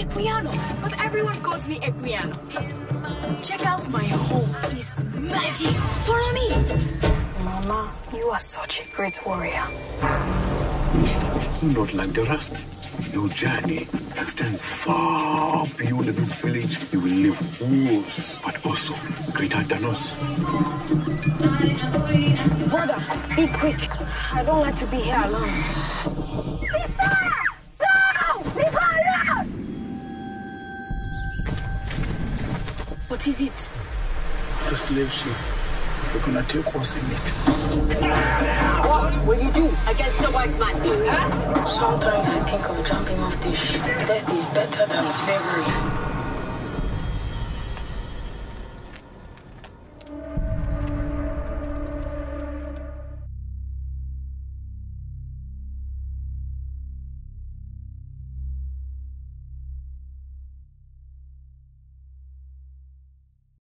Equiano, but everyone calls me Equiano. Check out my home. It's magic. Follow me. Mama, you are such a great warrior. Not like the rest. Your journey extends far beyond this village. You will live worse, but also greater than us. Brother, be quick. I don't like to be here alone. What is it? It's a slave ship. They're gonna take us in it. What will you do against the white man? Huh? Sometimes I think of jumping off this ship. Death is better than slavery.